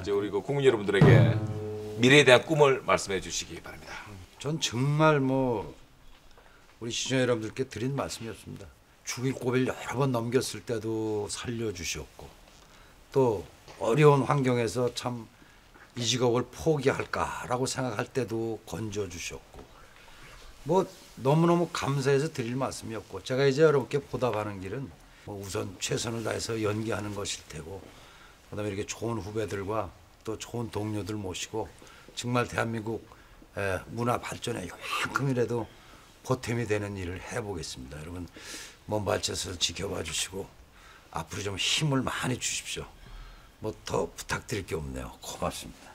이제 우리 그 국민 여러분들에게 미래에 대한 꿈을 말씀해 주시기 바랍니다. 전 정말 뭐 우리 시청자 여러분들께 드린 말씀이 없습니다. 죽일 고비를 여러 번 넘겼을 때도 살려주셨고 또 어려운 환경에서 참 이 직업을 포기할까라고 생각할 때도 건져주셨고 뭐 너무너무 감사해서 드릴 말씀이 없고 제가 이제 여러분께 보답하는 길은 뭐 우선 최선을 다해서 연기하는 것일 테고 그다음에 이렇게 좋은 후배들과 또 좋은 동료들 모시고 정말 대한민국 에, 문화 발전에 요만큼이라도 보탬이 되는 일을 해보겠습니다. 여러분 먼 발치에서 지켜봐 주시고 앞으로 좀 힘을 많이 주십시오. 뭐 더 부탁드릴 게 없네요. 고맙습니다.